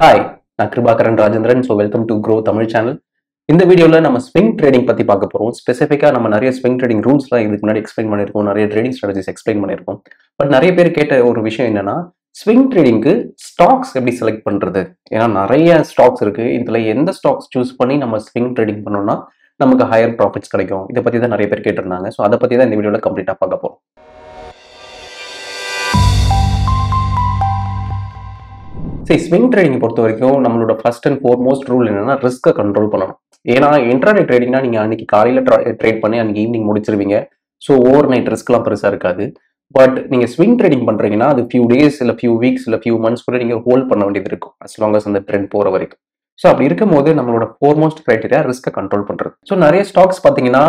Hi நான் Kirubakaran Rajendran. So welcome to grow Tamil channel இந்த வீடியோவில் நம்ம ஸ்விங் ட்ரேடிங் பற்றி பார்க்க போகிறோம் ஸ்பெசிஃபிக்காக நம்ம நிறைய ஸ்விங் ட்ரேடிங் ரூல்ஸ்லாம் இதுக்கு முன்னாடி எக்ஸ்பிளைன் பண்ணியிருக்கோம். நிறைய ட்ரேடிங் ஸ்ட்ராட்டஜிஸ் எக்ஸ்பிளைன் பண்ணியிருக்கோம். பட் நிறைய பேர் கேட்ட ஒரு விஷயம் என்னன்னா ஸ்விங் ட்ரேடிங்க்கு ஸ்டாக்ஸ் எப்படி செலக்ட் பண்ணுறது ஏன்னா நிறைய ஸ்டாக்ஸ் இருக்குது இதில் எந்த ஸ்டாக்ஸ் சூஸ் பண்ணி நம்ம ஸ்விங் ட்ரேடிங் பண்ணோம்னா நமக்கு ஹையர் ப்ராஃபிட்ஸ் கிடைக்கும். இதை பற்றி தான் நிறைய பேர் கேட்டிருந்தாங்க. ஸோ அதை பற்றி தான் இந்த வீடியோவில் கம்ப்ளீட்டாக பார்க்க போகிறோம் சரி ஸ்விங் ட்ரேடிங் பொறுத்த வரைக்கும் நம்மளோட ஃபர்ஸ்ட் அண்ட் ஃபோர்மோஸ்ட் ரூல் என்னன்னா ரிஸ்க்கை கண்ட்ரோல் பண்ணணும். ஏன்னா இன்டர்நெட் ட்ரேடிங்னா நீங்கள் அன்னைக்கு காலையில் ட்ரேட் பண்ணி அன்னைக்கு ஈவினிங் முடிச்சிருவீங்க. ஸோ ஓவர் நைட் ரிஸ்க்லாம் பெருசாக இருக்காது. பட் நீங்கள் ஸ்விங் ட்ரேடிங் பண்ணுறீங்கன்னா அது ஃபியூ டேஸ் இல்லை ஃபியூ வீக்ஸ் இல்லை ஃபியூ மந்த்ஸ் கூட நீங்கள் ஹோல்ட் பண்ண வேண்டியது இருக்கும். அஸ் லாங் அஸ் அந்த ட்ரெண்ட் போகிற வரைக்கும். ஸோ அப்படி இருக்கும்போது நம்மளோட ஃபோர்மோஸ்ட் க்ரைட்டீரியா ரிஸ்க்கை கண்ட்ரோல் பண்ணுறது ஸோ நிறைய ஸ்டாக்ஸ் பார்த்தீங்கன்னா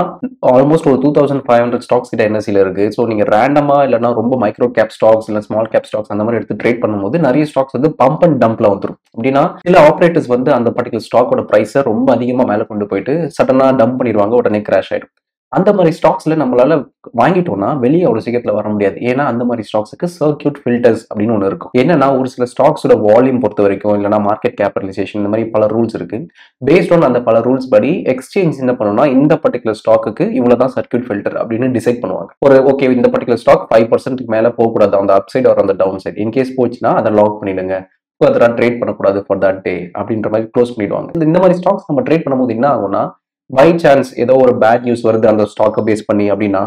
ஆல்மோஸ்ட் ஒரு two thousand five hundred stocks கிட்ட என்எஸ்சியில் இருக்குது ஸோ நீங்கள் ரேண்டமாக இல்லைனா ரொம்ப மைக்ரோ கேப் ஸ்டாக்ஸ் இல்லை ஸ்மால் கேப் ஸ்டாக்ஸ் அந்த மாதிரி எடுத்து ட்ரேட் பண்ணும்போது நிறைய ஸ்டாக்ஸ் வந்து பம்ப் அண்ட் டம்ப்ல வந்துடும் அப்படின்னா சில ஆப்ரேட்டர்ஸ் வந்து அந்த பர்டிகுலர் ஸ்டாக்கோட ப்ரைஸை ரொம்ப அதிகமாக மேலே கொண்டு போயிட்டு சடனாக டம்ப் பண்ணிடுவாங்க உடனே கிராஷ் ஆயிடும். அந்த மாதிரி ஸ்டாக்ஸில் நம்மளால வாங்கிட்டோம்னா வெளியே அவ்வளோ சீக்கிரத்தில் வர முடியாது. ஏன்னா அந்த மாதிரி ஸ்டாக்ஸுக்கு சர்க்கியூட் ஃபில்டர்ஸ் அப்படின்னு ஒன்று இருக்கும். என்னன்னா ஒரு சில ஸ்டாக்ஸோட வால்யூம் பொறுத்த வரைக்கும் இல்லைனா மார்க்கெட் கேபிட்டலைசேஷன் இந்த மாதிரி பல ரூல்ஸ் இருக்கு. பேஸ்ட் ஆன் அந்த பல ரூல்ஸ் படி எக்ஸ்சேஞ்ச் என்ன பண்ணணும்னா இந்த பர்டிகுலர் ஸ்டாக்குக்கு இவ்வளவுதான் சர்க்கியூட் ஃபில்டர் அப்படின்னு டிசைட் பண்ணுவாங்க. ஒரு ஓகே இந்த பர்டிகுலர் ஸ்டாக் ஃபைவ் பர்சன்ட்டுக்கு மேலே போகக்கூடாது. அந்த அப் சைட் ஆர் அந்த டவுன் சைட் இன்கேஸ் போச்சுன்னா அதை லாக் பண்ணிடுங்க. அதெல்லாம் ட்ரேட் பண்ணக்கூடாது ஃபார் தட் டே அப்படின்ற மாதிரி க்ளோஸ் பண்ணிடுவாங்க. இந்த மாதிரி ஸ்டாக்ஸ் நம்ம ட்ரேட் பண்ணும்போது என்ன ஆகும்னா பை சான்ஸ் ஏதோ ஒரு பேட் நியூஸ் வருது அந்த ஸ்டாக்கை பேஸ் பண்ணி அப்படின்னா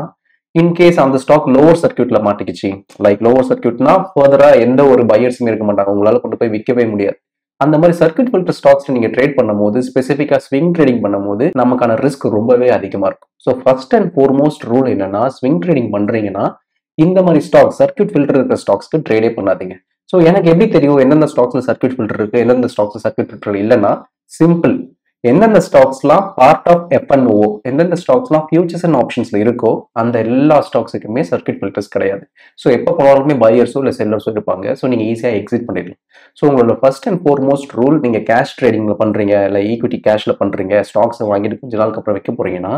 இன்கேஸ் அந்த ஸ்டாக் லோவர் சர்க்கியூட்ல மாட்டிக்கிச்சு. லைக் லோவர் சர்க்கியூட்னா ஃபர்தரா எந்த ஒரு பையர்ஸுமே இருக்க மாட்டாங்க. உங்களால கொண்டு போய் விற்கவே முடியாது. அந்த மாதிரி சர்க்கியூட் ஃபில்டர் ஸ்டாக்ஸ் நீங்க ட்ரேட் பண்ணும்போது ஸ்பெசிஃபிக்கா ஸ்விங் ட்ரேடிங் பண்ணும்போது நமக்கான ரிஸ்க் ரொம்பவே அதிகமா இருக்கும். So first and foremost rule என்னன்னா ஸ்விங் ட்ரேடிங் பண்றீங்கன்னா இந்த மாதிரி ஸ்டாக் சர்க்கியூட் ஃபில்டர் இருக்கிற ஸ்டாக்ஸ்க்கு ட்ரேடே பண்ணாதீங்க. ஸோ எனக்கு எப்படி தெரியும் எந்தெந்த ஸ்டாக்ஸ்ல சர்க்கியூட் ஃபில்டர் இருக்கு எந்தெந்த ஸ்டாக்ஸ்ல சர்க்கியூட் ஃபில்டர் இல்லைன்னா சிம்பிள் எந்தெந்த ஸ்டாக்ஸ்லாம் பார்ட் ஆஃப் எஃப்என்ஓ எந்தெந்த ஸ்டாக்ஸ்லாம் ஃபியூச்சர்ஸ் அண்ட் ஆப்ஷன்ஸ்ல இருக்கோ அந்த எல்லா ஸ்டாக்ஸுக்குமே சர்க்கியூட் ஃபில்டர்ஸ் கிடையாது. ஸோ எப்போ போனாலுமே பையர்ஸோ இல்லை செல்லர்ஸோ இருப்பாங்க. ஸோ நீங்கள் ஈஸியாக எக்ஸிட் பண்ணிடலாம். ஸோ உங்களோட ஃபர்ஸ்ட் அண்ட் ஃபோர்மோஸ்ட் ரூல் நீங்கள் கேஷ் ட்ரேடிங்கில் பண்ணுறீங்க இல்லை ஈக்விட்டி கேஷ்ல பண்ணுறீங்க ஸ்டாக்ஸை வாங்கிட்டு கொஞ்ச நாளுக்கு அப்புறம் வைக்க போகிறீங்கன்னா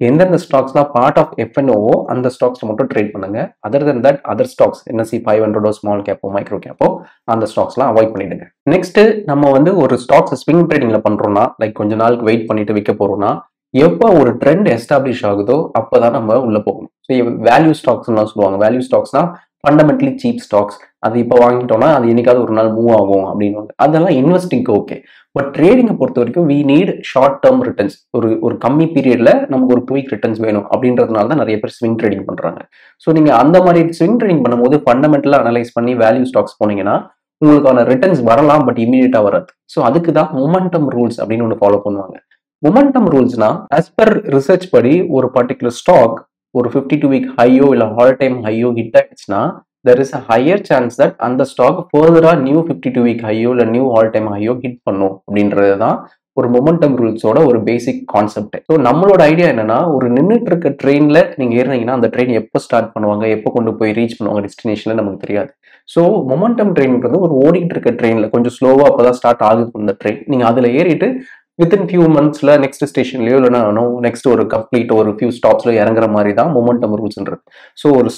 எந்தெந்த ஸ்டாக்ஸ்லாம் part of F and O அந்த ஸ்டாக்ஸ் மட்டும் ட்ரேட் பண்ணுங்க. Other than that other stocks NSE five ஹண்ட்ரடோ small கேப்போ மைக்ரோ கேப்போ அந்த ஸ்டாக்ஸ்லாம் அவாய்ட் பண்ணிடுங்க. நெக்ஸ்ட் நம்ம வந்து ஒரு ஸ்டாக்ஸ் ஸ்விங் ட்ரேடிங்ல பண்றோம்னா லைக் கொஞ்ச நாளுக்கு வெயிட் பண்ணிட்டு விற்க போறோம்னா எப்போ ஒரு ட்ரெண்ட் எஸ்டாப்ளிஷ் ஆகுதோ அப்போதான் நம்ம உள்ள போகணும். ஸோ வேல்யூ ஸ்டாக்ஸ்லாம் சொல்லுவாங்க. வேல்யூ ஸ்டாக்ஸ்னா ஃபண்டமெண்டலி சீப் ஸ்டாக்ஸ் அது இப்போ வாங்கிட்டோம்னா அது என்னைக்காவது ஒரு நாள் மூவ் ஆகும் அப்படின்னு அதெல்லாம் இன்வெஸ்டிங்க்கு ஓகே பட் ட்ரேடிங்கை பொறுத்த வரைக்கும் we need short term returns ஒரு ஒரு கம்மி பீரியடில் நமக்கு ஒரு குயிக் ரிட்டர்ன்ஸ் வேணும் அப்படின்றதுனால தான் நிறைய பேர் ஸ்விங் ட்ரேடிங் பண்ணுறாங்க ஸோ நீங்கள் அந்த மாதிரி ஸ்விங் ட்ரேடிங் பண்ணும்போது ஃபண்டமெண்டலாக அனலைஸ் பண்ணி வேல்யூ ஸ்டாக்ஸ் போனீங்கன்னா உங்களுக்கான ரிட்டர்ன்ஸ் வரலாம் பட் இமீடியட்டா வராது. ஸோ அதுக்கு தான் மொமெண்டம் ரூல்ஸ் அப்படின்னு ஒன்று ஃபாலோ பண்ணுவாங்க. மொமெண்டம் ரூல்ஸ்னா அஸ் பர் ரிசர்ச் படி ஒரு பர்டிகுலர் ஸ்டாக் ஒரு ஃபிஃப்டி டூ வீக் ஹையோ இல்லை ஆல் டைம் ஹையோ ஹிட் ஆயிடுச்சுன்னா there is a higher chance that அந்த ஸ்டாக் ஃபர்தராக நியூ ஃபிஃப்டி டூ வீக் ஹையோ இல்லை நியூ ஆல் டைம் ஹையோ ஹிட் பண்ணும் அப்படின்றது தான் ஒரு மொமெண்டம் ரூல்ஸோட ஒரு பேசிக் கான்செப்ட் ஸோ நம்மளோட ஐடியா என்னன்னா ஒரு நின்றுட்டு இருக்க ட்ரெயினில் நீங்கள் ஏறினீங்கன்னா அந்த ட்ரெயின் எப்போ ஸ்டார்ட் பண்ணுவாங்க எப்போ கொண்டு போய் ரீச் பண்ணுவாங்க டெஸ்டினேஷனில் நமக்கு தெரியாது. ஸோ மொமெண்டம் ட்ரெயின்ன்றது ஒரு ஓடிக்கிட்டு இருக்க ட்ரெயினில் கொஞ்சம் அப்போ தான் ஸ்டார்ட் ஆகுது அந்த ட்ரெயின் நீங்கள் அதில் ஏறிட்டு வித்தின் ஃபியூ மந்த்ஸில் நெக்ஸ்ட் ஸ்டேஷன்லையோ இல்லைனா நெக்ஸ்ட் ஒரு கம்ப்ளீட் ஒரு ஃபியூ ஸ்டாப்ஸ்ல இறங்குற மாதிரி தான் மூமெண்டம் ரூல்ஸ்ன்றது ஸோ ஒரு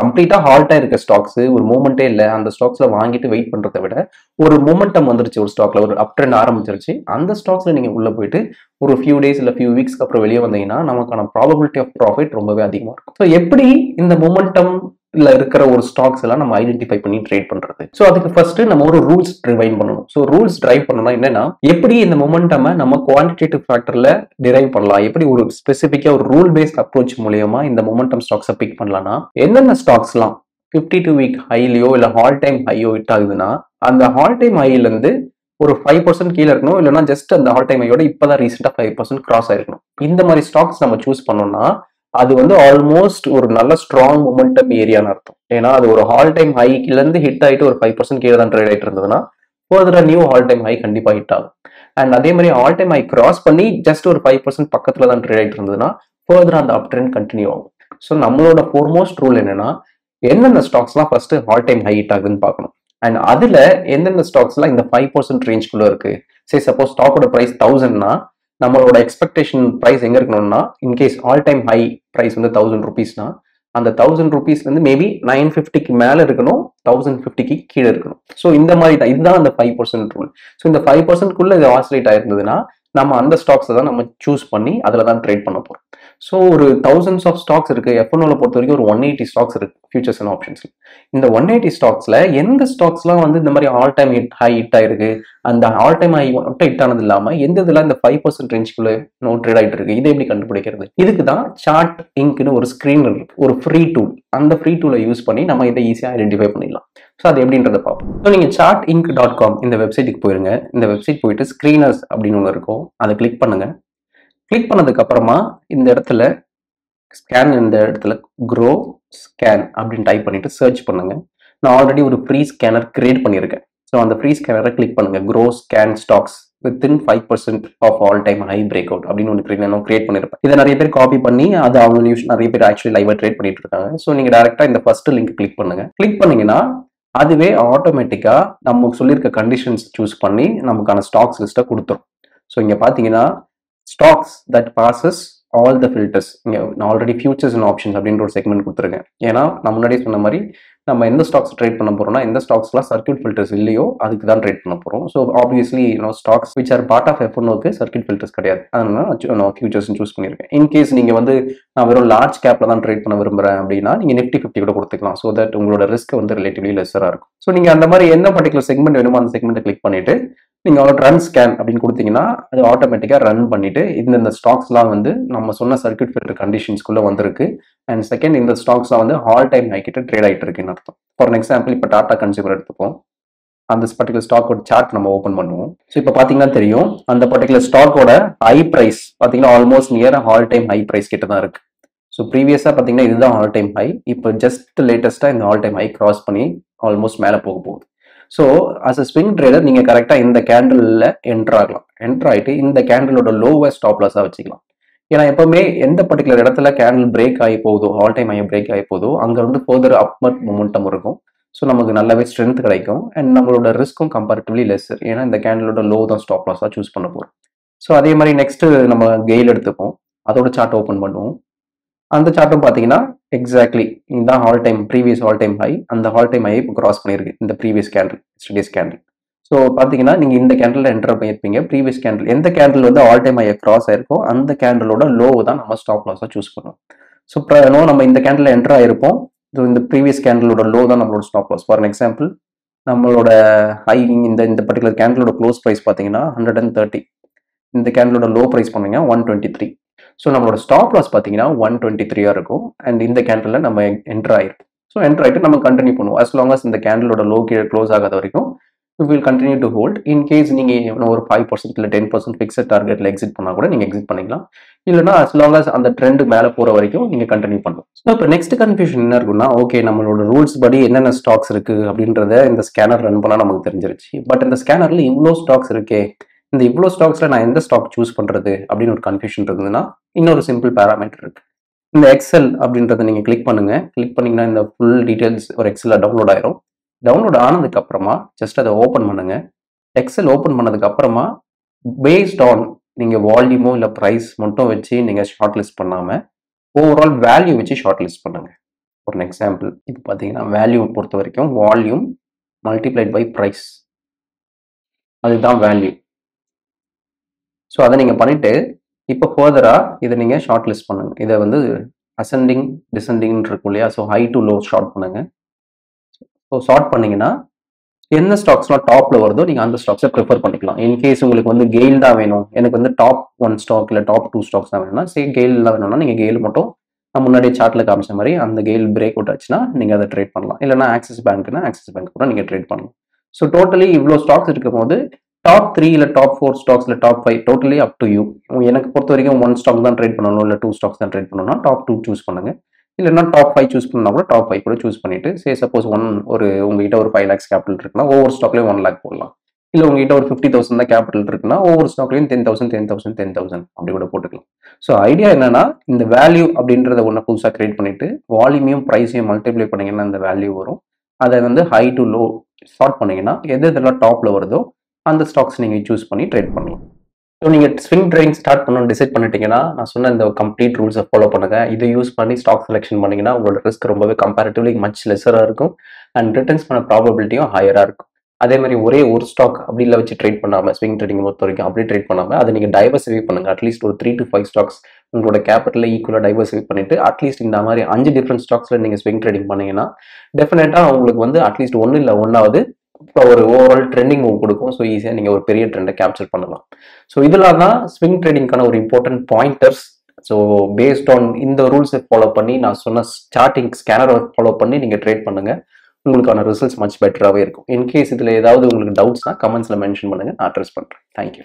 கம்ப்ளீட்டாக ஹால்ட்டாக இருக்க ஸ்டாக்ஸ் ஒரு மூமெண்ட்டே இல்லை அந்த ஸ்டாக்ஸில் வாங்கிட்டு வெயிட் பண்ணுறதை விட ஒரு மூமெண்டம் வந்துருச்சு ஒரு ஸ்டாக்ல ஒரு அப் ட்ரெண்ட் ஆரம்பிச்சிருச்சு. அந்த ஸ்டாக்ஸில் நீங்கள் உள்ளே போயிட்டு ஒரு ஃபியூ டேஸ் இல்லை ஃபியூ வீக்ஸ்க்கு அப்புறம் வெளியே வந்தீங்கன்னா நமக்கான ப்ராபபிலிட்டி ஆஃப் ப்ராஃபிட் ரொம்பவே அதிகமாக இருக்கும். ஸோ எப்படி இந்த மூமெண்டம் இல்ல இருக்கிற ஒரு ஸ்டாக்ஸ் எல்லாம் நம்ம ஐடென்டிஃபை பண்ணி ட்ரேட் பண்றது. ஸோ அதுக்கு ஃபர்ஸ்ட் நம்ம ஒரு ரூல்ஸ் டிரைவ் பண்ணணும். ஸோ ரூல்ஸ் டிரைவ் பண்ணணும்னா என்னன்னா எப்படி இந்த மொமெண்டம் நம்ம குவான்டிடேட்டிவ் ஃபேக்டர்ல டிரைவ் பண்ணலாம்? எப்படி ஒரு ஸ்பெசிஃபிக்கா ஒரு ரூல் பேஸ்ட் அப்ரோச் மூலியமா இந்த மொமெண்டம் ஸ்டாக்ஸை பிக் பண்ணலாம்னா என்னென்ன ஸ்டாக்ஸ்லாம் ஃபிஃப்டி டூ வீக் ஹைலையோ இல்லை ஹால் டைம் ஹையோ ஹிட் ஆகுதுன்னா அந்த ஹால் டைம் ஹைல இருந்து ஒரு ஃபைவ் பர்சன்ட் கீழே இருக்கணும் இல்லைனா ஜஸ்ட் அந்த ஹால் டைம் ஐயோட இப்போதான் ரீசெண்டாக ஃபைவ் பர்சன்ட் கிராஸ் ஆயிருக்கணும். இந்த மாதிரி ஸ்டாக்ஸ் நம்ம சூஸ் பண்ணோம்னா அது வந்து ஆல்மோஸ்ட் ஒரு நல்ல ஸ்ட்ராங் மொமெண்டம் ஏரியான்னு அர்த்தம். ஏன்னா அது ஒரு ஹால் டைம் ஹைல இருந்து ஹிட் ஆயிட்டு ஒரு ஃபைவ் பர்சன்ட் கீழே தான் ட்ரேட் ஆயிட்டு இருந்ததுன்னா ஃபர்தரா நியூ ஹால் டைம் ஹை கண்டிப்பா ஹிட் ஆகும். அண்ட் அதே மாதிரி ஆல் டைம் ஹை கிராஸ் பண்ணி ஜஸ்ட் ஒரு ஃபைவ் பர்சன்ட் பக்கத்துல தான் ட்ரேட் ஆயிட்டு இருந்ததுன்னா ஃபர்தரா அந்த அப் ட்ரெண்ட் கண்டினியூ ஆகும். ஸோ நம்மளோட ஃபோர்மோஸ்ட் ரூல் என்னன்னா எந்தெந்த ஸ்டாக்ஸ்லாம் first all time high hit ஆகுதுன்னு பார்க்கணும். அண்ட் அதுல எந்தெந்த ஸ்டாக்ஸ்லாம் இந்த ஃபைவ் பர்சன்ட் ரேஞ்ச்குள்ள இருக்கு? சரி சப்போஸ் ஸ்டாக்கோட ப்ரைஸ் தௌசண்ட்னா நம்மளோட எக்ஸ்பெக்டேஷன் ப்ரைஸ் எங்கே இருக்கணும்னா in case all time high price வந்து தௌசண்ட் ருபீஸ்னா அந்த தௌசண்ட் ருபீஸ்லேருந்து மேபி நைன் ஃபிஃப்டிக்கு மேலே இருக்கணும் தௌசண்ட் ஃபிஃப்டிக்கு கீழே இருக்கணும். ஸோ இந்த மாதிரி தான் இதுதான் அந்த ஃபைவ் பர்சன்ட் ரூல் ஸோ இந்த ஃபைவ் பர்சன்ட்குள்ளே இது ஆசிலேட் ஆயிருந்ததுன்னா நம்ம அந்த ஸ்டாக்ஸை தான் நம்ம சூஸ் பண்ணி அதில் தான் ட்ரேட் பண்ண போகிறோம் ஸோ ஒரு தௌசண்ட்ஸ் ஆஃப் ஸ்டாக்ஸ் இருக்குது எஃப்என்ஓவில் பொறுத்த வரைக்கும் ஒரு ஒன் எயிட்டி ஸ்டாக்ஸ் இருக்கு. ஃபியூச்சர்ஸ் அண்ட் ஆப்ஷன்ஸ் இந்த ஒன் எயிட்டி ஸ்டாக்ஸில் எந்த ஸ்டாக்ஸ்லாம் வந்து இந்த மாதிரி all time hit high hit ஆயிருக்கு? அந்த ஆல் டைம் ஹை மட்டும் ஹிட் ஆனது இல்லாமல் எந்த இதெல்லாம் இந்த ஃபைவ் பர்சன்ட் ரேஞ்சுக்குள்ளே நோ ட்ரேட் ஆகிட்டு இருக்கு? இதை எப்படி கண்டுபிடிக்கிறது? இதுக்கு தான் சார்ட் இங்க்னு ஒரு ஸ்க்ரீன் இருக்கு. ஒரு ஃப்ரீ டூல் அந்த ஃப்ரீ டூலை யூஸ் பண்ணி நம்ம இதை ஈஸியாக ஐடென்டிஃபை பண்ணிடலாம். ஸோ அது எப்படின்றத பார்ப்போம். ஸோ நீங்கள் சார்ட் இங்க் டாட் காம் இந்த வெப்சைட்டுக்கு போயிருங்க. இந்த வெப்சைட் போயிட்டு ஸ்க்ரீனர்ஸ் அப்படின்னு ஒன்று இருக்கும். அதை கிளிக் பண்ணுங்கள் கிளிக் பண்ணதுக்கு அப்புறமா இந்த இடத்துல ஸ்கேன் இந்த இடத்துல க்ரோ ஸ்கேன் அப்படின்னு டைப் பண்ணிட்டு சர்ச் பண்ணுங்க. நான் ஆல்ரெடி ஒரு ஃப்ரீ ஸ்கேனர் கிரியேட் பண்ணியிருக்கேன். ஸோ அந்த ஃப்ரீ ஸ்கேனரை கிளிக் பண்ணுங்க. Groww scan stocks within five percent of all time high break out அப்படின்னு ஒன்று நான் கிரியேட் பண்ணியிருப்பேன். இதை நிறைய பேர் காப்பி பண்ணி அது அவங்க நியூஸ் நிறைய பேர் ஆக்சுவலி லைவாக ட்ரேட் பண்ணிட்டு இருக்காங்க. ஸோ நீங்கள் டேரெக்டாக இந்த ஃபர்ஸ்ட் லிங்க் கிளிக் பண்ணுங்க. கிளிக் பண்ணீங்கன்னா அதுவே ஆட்டோமேட்டிக்காக நமக்கு சொல்லியிருக்க கண்டிஷன்ஸ் சூஸ் பண்ணி நமக்கான ஸ்டாக்ஸ் லிஸ்ட்டை கொடுத்துரும். ஸோ இங்கே பார்த்தீங்கன்னா stocks that passes all the filters இங்கே நான் ஆல்ரெடி ஃபியூச்சர்ஸ் அண்ட் ஆப்ஷன்ஸ் அப்படின்ற ஒரு செக்மெண்ட் கொடுத்துருக்கேன். ஏன்னா நான் முன்னாடியே சொன்ன மாதிரி நம்ம எந்த ஸ்டாக்ஸ் ட்ரேட் பண்ண போறோம்னா எந்த ஸ்டாக்ஸ்லாம் சர்க்கியூட் ஃபில்டர்ஸ் இல்லையோ அதுக்கு தான் ட்ரேட் பண்ண போகிறோம் so obviously no stocks which are part of எஃப்ஒன்னுக்கு circuit filters கிடையாது. அதனால நான் ஃபியூச்சர்ஸ் சூஸ் பண்ணியிருக்கேன். இன்கேஸ் நீங்கள் வந்து நான் வெறும் லார்ஜ் கேப்பில் தான் ட்ரேட் பண்ண விரும்புகிறேன் அப்படின்னா நீங்கள் நிஃப்டி ஃபிஃப்டி கூட கொடுத்துக்கலாம். ஸோ தட் உங்களோட ரிஸ்க் வந்து ரிலேட்டிவ்லி லெஸராக இருக்கும். ஸோ நீங்கள் அந்த மாதிரி என்ன பர்டிகுலர் செக்மெண்ட் வேணுமோ அந்த செக்மெண்ட்டை கிளிக் பண்ணிட்டு நீங்கள் அவ்வளோ ரன் ஸ்கேன் அப்படின்னு கொடுத்தீங்கன்னா அது ஆட்டோமேட்டிக்காக ரன் பண்ணிட்டு இந்தந்த ஸ்டாக்ஸ்லாம் வந்து நம்ம சொன்ன சர்க்கியூட் ஃபில்டர் கண்டிஷன்ஸ்குள்ளே வந்திருக்கு. அண்ட் செகண்ட் இந்த ஸ்டாக்ஸ்லாம் வந்து ஆல் டைம் ஹைக்கிட்ட ட்ரேட் ஆகிட்டு இருக்குன்னு அர்த்தம். ஃபார் எக்ஸாம்பிள் இப்போ டாடா கன்சியூமர் எடுத்துப்போம். அந்த பர்டிகுலர் ஸ்டாக்கோட சார்ட் நம்ம ஓப்பன் பண்ணுவோம். ஸோ இப்போ பார்த்தீங்கன்னா தெரியும் அந்த பர்டிகுலர் ஸ்டாக்கோட ஹை ப்ரைஸ் பார்த்தீங்கன்னா almost near all time high price கிட்ட தான் இருக்கு. ஸோ ப்ரீவியஸாக பார்த்தீங்கன்னா இதுதான் ஆல் டைம் ஹை இப்போ ஜஸ்ட் லேட்டஸ்ட்டாக இந்த ஆல் டைம் ஹை கிராஸ் பண்ணி ஆல்மோஸ்ட் மேலே போக போகுது. So as a swing trader நீங்கள் கரெக்டாக இந்த கேண்டிலில் என்ட்ரு ஆகலாம். என்ட்ரு ஆகிட்டு இந்த கேண்டலோட லோவஸ்ட் ஸ்டாப்லஸாக வச்சுக்கலாம். ஏன்னா எப்பவுமே எந்த பர்டிகுலர் இடத்துல கேண்டில் பிரேக் ஆகி போகுதோ ஆல் டைம் ஆகி பிரேக் ஆகி போதோ அங்கே வந்து ஃபர்தர் அப்மர்ட் மொமெண்டம் இருக்கும். ஸோ நமக்கு நல்லாவே ஸ்ட்ரென்த் கிடைக்கும். அண்ட் நம்மளோட ரிஸ்க்கும் கம்பேரிட்டிவ்லி லெஸ் ஏன்னா இந்த கேண்டிலோட லோ தான் ஸ்டாப் லாஸாக சூஸ் பண்ண போகிறோம் ஸோ அதே மாதிரி நெக்ஸ்ட்டு நம்ம கெயில் எடுத்துப்போம். அதோட சார்ட் ஓப்பன் பண்ணுவோம். அந்த சார்ட்டும் பார்த்தீங்கன்னா எக்ஸாக்ட்லி இதுதான் all time previous all time high அந்த ஆல் டைம் ஹை இப்போ கிராஸ் பண்ணியிருக்கு. இந்த previous candle studies candle so பார்த்தீங்கன்னா நீங்கள் இந்த கேண்டில் என்டர் பண்ணியிருப்பீங்க. ப்ரீவியஸ் கேண்டில் எந்த கேண்டில் வந்து ஆல் டைம் ஹையை கிராஸ் ஆயிருக்கோ அந்த கேண்டிலோட லோ தான் நம்ம ஸ்டாப் லாஸாக சூஸ் பண்ணுவோம். ஸோ நோ நம்ம இந்த கேண்டில் என்டர் ஆயிருப்போம். ஸோ இந்த ப்ரீவியஸ் கேண்டிலோட லோ தான் நம்மளோட ஸ்டாப் லாஸ் ஃபார் எக்ஸாம்பிள் நம்மளோட ஹை இந்த இந்த பர்டிகுலர் கேண்டிலோட க்ளோஸ் ப்ரைஸ் பார்த்தீங்கன்னா ஹண்ட்ரட் அண்ட் தேர்ட்டி இந்த கேண்டிலோட லோ ப்ரைஸ் பண்ணீங்கன்னா ஒன் டுவெண்ட்டி த்ரீ ஸோ நம்மளோட ஸ்டாப் லாஸ் பார்த்தீங்கன்னா ஒன் டுவெண்ட்டி த்ரீயாக இருக்கும். அண்ட் இந்த கேண்டலில் நம்ம என்டர் ஆயிருக்கும். ஸோ என்டர் ஆகிட்டு நம்ம கண்டினியூ பண்ணுவோம். அஸ் லாங் அஸ் இந்த கேண்டலோட லோ கீழே க்ளோஸ் ஆகாத வரைக்கும் you will continue to hold in case நீங்கள் ஒரு ஃபைவ் பர்சன்ட் இல்லை டென் பர்சன்ட் ஃபிக்ஸட் டார்கெட்டில் எக்ஸிட் பண்ணால் கூட நீங்கள் எக்ஸிட் பண்ணிக்கலாம். இல்லைனா அஸ் லாங் அஸ் அந்த ட்ரெண்ட் மேலே போகிற வரைக்கும் நீங்கள் கண்டினியூ பண்ணலாம். ஸோ இப்போ நெக்ஸ்ட் கன்ஃபியூஷன் என்ன இருக்குன்னா ஓகே நம்மளோட ரூல்ஸ் படி என்னென்ன ஸ்டாக்ஸ் இருக்குது அப்படின்றத இந்த ஸ்கேனர் ரன் பண்ணால் நமக்கு தெரிஞ்சிருச்சு. பட் இந்த ஸ்கேனரில் இவ்வளோ ஸ்டாக்ஸ் இருக்கே. இந்த இவ்வளோ ஸ்டாக்ஸில் நான் எந்த ஸ்டாக் சூஸ் பண்ணுறது அப்படின்னு ஒரு கன்ஃபியூஷன் இருந்ததுன்னா இன்னொரு சிம்பிள் பேராமீட்டர் இருக்குது இந்த எக்ஸல் அப்படின்றத நீங்கள் கிளிக் பண்ணுங்கள் கிளிக் பண்ணிங்கன்னா இந்த ஃபுல் டீட்டெயில்ஸ் ஒரு எக்ஸலில் டவுன்லோட் ஆயிரும். டவுன்லோட் ஆனதுக்கப்புறமா ஜஸ்ட் அதை ஓப்பன் பண்ணுங்கள் எக்ஸல் ஓப்பன் பண்ணதுக்கப்புறமா பேஸ்ட் ஆன் நீங்கள் வால்யூமோ இல்லை ப்ரைஸ் மட்டும் வச்சு நீங்கள் ஷார்ட் லிஸ்ட் பண்ணாமல் ஓவரால் வேல்யூ வச்சு ஷார்ட் லிஸ்ட் பண்ணுங்க. ஒரு எக்ஸாம்பிள் இப்போ பார்த்தீங்கன்னா வேல்யூ பொறுத்த வரைக்கும் வால்யூம் மல்டிப்ளைட் பை ப்ரைஸ் அதுதான் வேல்யூ ஸோ அதை நீங்கள் பண்ணிவிட்டு இப்போ ஃபர்தராக இதை நீங்கள் ஷார்ட் லிஸ்ட் பண்ணுங்க. இதை வந்து அசெண்டிங் டிசெண்டிங் இருக்கும் இல்லையா? So high to low sort பண்ணுங்கள் ஸோ ஷார்ட் பண்ணிங்கன்னா எந்த ஸ்டாக்ஸ்லாம் டாப்பில் வருதோ நீங்கள் அந்த ஸ்டாக்ஸை ப்ரிஃபர் பண்ணிக்கலாம். இன்கேஸ் உங்களுக்கு வந்து கெயில் தான் வேணும் எனக்கு வந்து டாப் ஒன் ஸ்டாக் இல்லை டாப் டூ ஸ்டாக்ஸ் தான் வேணும்னா சரி கெயில் தான் வேணும்னா நீங்கள் கெயில் மட்டும் நான் முன்னாடியே சார்ட்டில் காமிச்ச மாதிரி அந்த கெயில் பிரேக் அவுட் ஆச்சுன்னா நீங்கள் அதை ட்ரேட் பண்ணலாம். இல்லைனா ஆக்சிஸ் பேங்க்னா ஆக்சிஸ் பேங்க் கூட நீங்கள் ட்ரேட் பண்ணலாம். ஸோ டோட்டலி இவ்வளோ ஸ்டாக்ஸ் இருக்கும் போது டாப் த்ரீ இல்லை டாப் ஃபோர் ஸ்டாக்ஸ் இல்லை top five totally up to you எனக்கு பொறுத்த வரைக்கும் ஒன் ஸ்டாக் தான் ட்ரேட் பண்ணணும் இல்லை டூ ஸ்டாக்ஸ் தான் ட்ரேட் பண்ணணும்னா டாப் டூ சூஸ் பண்ணுங்க. இல்லைனா டாப் ஃபைவ் சூஸ் பண்ணா கூட டாப் ஃபைவ் கூட சூஸ் பண்ணிட்டு சே சப்போஸ் ஒன் ஒரு உங்ககிட்ட ஒரு ஃபைவ் லேக்ஸ் கேபிட்டல் இருக்குன்னா ஒவ்வொரு ஸ்டாக்லேயும் ஒன் லேக் போடலாம். இல்லை உங்ககிட்ட ஒரு ஃபிஃப்டி தௌசண்ட் தான் கேபிட்டல் இருக்குன்னா ஒவ்வொரு ஸ்டாக்லையும் ten thousand ten thousand ten thousand அப்படி கூட போட்டுக்கலாம். ஸோ ஐடியா என்னன்னா இந்த வேல்யூ அப்படின்றத ஒன்று புதுசாக கிரியேட் பண்ணிட்டு வால்யூமையும் ப்ரைஸையும் மல்டிப்ளை பண்ணீங்கன்னா அந்த வேல்யூ வரும். அதை வந்து ஹை டு லோ ஷார்ட் பண்ணிங்கன்னா எது இதெல்லாம் டாப்பில் வருதோ அந்த ஸ்டாக்ஸ் நீங்கள் சூஸ் பண்ணி ட்ரேட் பண்ணலாம். ஸோ நீங்கள் ஸ்விங் ட்ரேடிங் ஸ்டார்ட் பண்ணணும் டிசைட் பண்ணிட்டீங்கன்னா நான் சொன்ன இந்த கம்ப்ளீட் ரூல்ஸை ஃபாலோ பண்ணுங்க. இதை யூஸ் பண்ணி ஸ்டாக் செலெக்ஷன் பண்ணீங்கன்னா உங்களோட ரிஸ்க் ரொம்பவே கம்பேரிட்டிவ்லி மச் லெஸராக இருக்கும் அண்ட் ரிட்டர்ன்ஸ் பண்ண ப்ராபபிலிட்டியும் ஹையராக இருக்கும். அதே மாதிரி ஒரே ஒரு ஸ்டாக் அப்படி இல்லை வச்சு ட்ரேட் பண்ணாமல் ஸ்விங் ட்ரேடிங் பொறுத்த வரைக்கும் அப்படி ட்ரேட் பண்ணாமல் அதை நீங்கள் டைவர்சிஃபை பண்ணுங்கள் அட்லீஸ்ட் ஒரு த்ரீ டு ஃபைவ் ஸ்டாக்ஸ் உங்களோட கேபிட்டலில் ஈக்குவலாக டைவர்சிஃபை பண்ணிட்டு அட்லீஸ்ட் இந்த மாதிரி அஞ்சு டிஃப்ரெண்ட் ஸ்டாக்ஸில் நீங்கள் ஸ்விங் ட்ரேடிங் பண்ணீங்கன்னா டெஃபினட்டாக உங்களுக்கு வந்து அட்லீஸ்ட் ஒன்று இல்லை ஒன்றாவது ஒரு ஓவரால் ட்ரெண்டிங் மூவ் கொடுக்கும். ஸோ ஈஸியாக நீங்கள் ஒரு பெரிய ட்ரெண்டை கேப்சர் பண்ணலாம். ஸோ இதெல்லாம் தான் ஸ்விங் ட்ரேடிங்கான ஒரு important pointers so based on இந்த ரூல்ஸை ஃபாலோ பண்ணி நான் சொன்ன ஸ்டார்டிங் ஸ்கேனரை ஃபாலோ பண்ணி நீங்கள் ட்ரேட் பண்ணுங்கள் உங்களுக்கான ரிசல்ட்ஸ் மச் பெட்டராகவே இருக்கும். இன்கேஸ் இதில் ஏதாவது உங்களுக்கு டவுட்ஸ்னா கமெண்ட்ஸில் மென்ஷன் பண்ணுங்கள் நான் அட்ரஸ் பண்ணுறேன் thank you